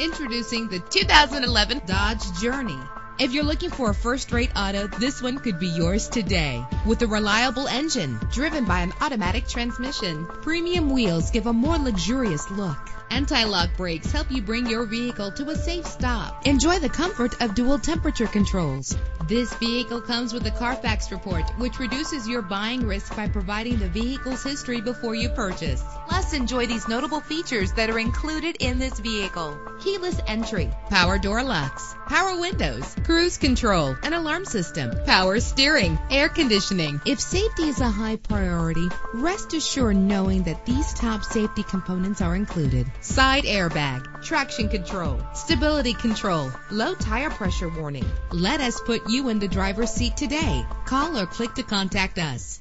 Introducing the 2011 Dodge Journey. If you're looking for a first-rate auto, this one could be yours today. With a reliable engine driven by an automatic transmission, premium wheels give a more luxurious look. Anti-lock brakes help you bring your vehicle to a safe stop. Enjoy the comfort of dual temperature controls. This vehicle comes with a Carfax report, which reduces your buying risk by providing the vehicle's history before you purchase. Plus, enjoy these notable features that are included in this vehicle. Keyless entry, power door locks, power windows, cruise control, an alarm system, power steering, air conditioning. If safety is a high priority, rest assured knowing that these top safety components are included side airbag, traction control, stability control, low tire pressure warning. Let us put you in the driver's seat today. Call or click to contact us.